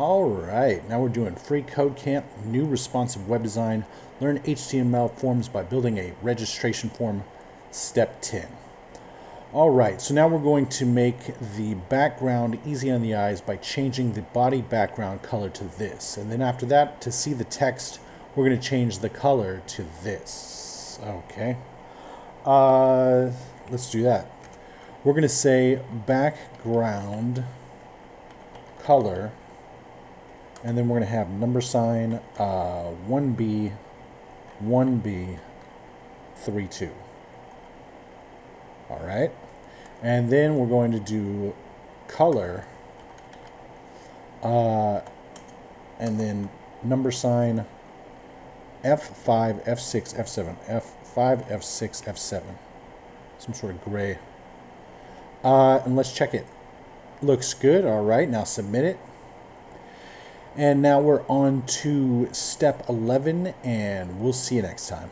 All right, now we're doing free code camp, new responsive web design, learn HTML forms by building a registration form, step 10. All right, so now we're going to make the background easy on the eyes by changing the body background color to this. And then after that, to see the text, we're going to change the color to this. Okay. Uh, let's do that. We're going to say background color, and then we're going to have number sign uh, 1B, 1B, 3, 2. All right. And then we're going to do color. Uh, and then number sign F5, F6, F7, F5, F6, F7. Some sort of gray. Uh, and let's check it. Looks good. All right. Now submit it. And now we're on to step 11, and we'll see you next time.